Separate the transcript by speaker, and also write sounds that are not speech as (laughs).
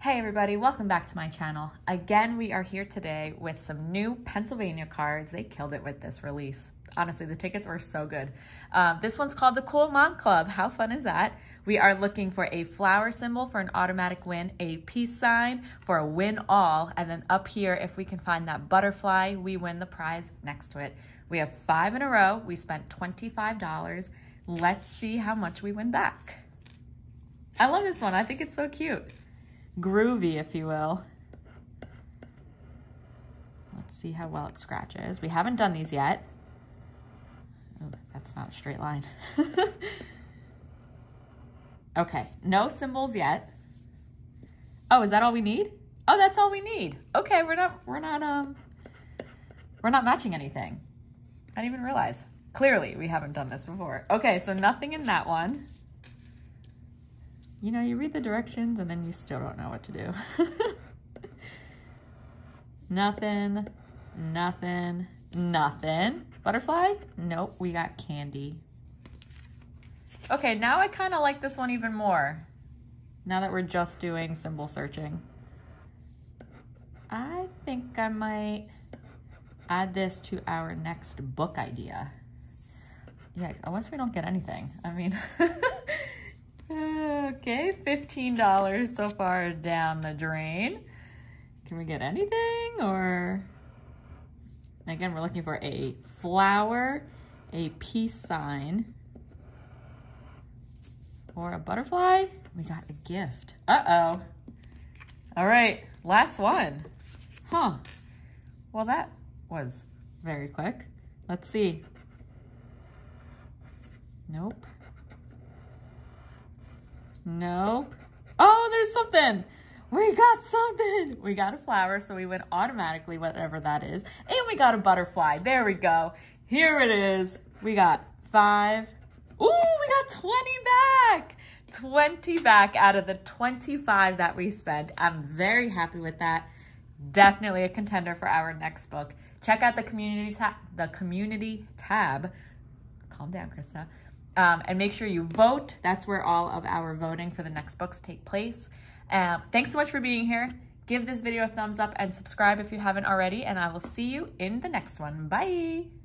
Speaker 1: Hey everybody, welcome back to my channel. Again, we are here today with some new Pennsylvania cards. They killed it with this release. Honestly, the tickets were so good. Um, this one's called the Cool Mom Club. How fun is that? We are looking for a flower symbol for an automatic win, a peace sign for a win all, and then up here, if we can find that butterfly, we win the prize next to it. We have five in a row. We spent $25. Let's see how much we win back. I love this one. I think it's so cute groovy, if you will. Let's see how well it scratches. We haven't done these yet. Oh, that's not a straight line. (laughs) okay, no symbols yet. Oh, is that all we need? Oh, that's all we need. Okay, we're not, we're not, um, we're not matching anything. I didn't even realize. Clearly, we haven't done this before. Okay, so nothing in that one you know, you read the directions and then you still don't know what to do. (laughs) nothing, nothing, nothing. Butterfly? Nope, we got candy. Okay, now I kind of like this one even more. Now that we're just doing symbol searching. I think I might add this to our next book idea. Yeah, unless we don't get anything. I mean, (laughs) Okay, $15 so far down the drain. Can we get anything or? Again, we're looking for a flower, a peace sign, or a butterfly. We got a gift. Uh-oh. All right, last one. Huh. Well, that was very quick. Let's see. Nope. No. Oh, there's something. We got something. We got a flower, so we went automatically, whatever that is. And we got a butterfly. There we go. Here it is. We got five. Ooh, we got 20 back. 20 back out of the 25 that we spent. I'm very happy with that. Definitely a contender for our next book. Check out the community tab, the community tab. Calm down, Christa. Um, and make sure you vote. That's where all of our voting for the next books take place. Um, thanks so much for being here. Give this video a thumbs up and subscribe if you haven't already, and I will see you in the next one. Bye!